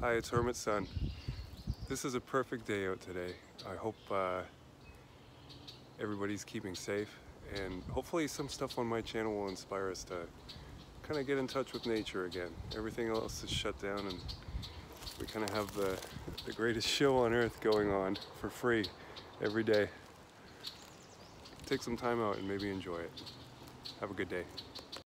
Hi, it's Hermit Sun. This is a perfect day out today. I hope uh, everybody's keeping safe and hopefully some stuff on my channel will inspire us to kind of get in touch with nature again. Everything else is shut down and we kind of have the, the greatest show on earth going on for free every day. Take some time out and maybe enjoy it. Have a good day.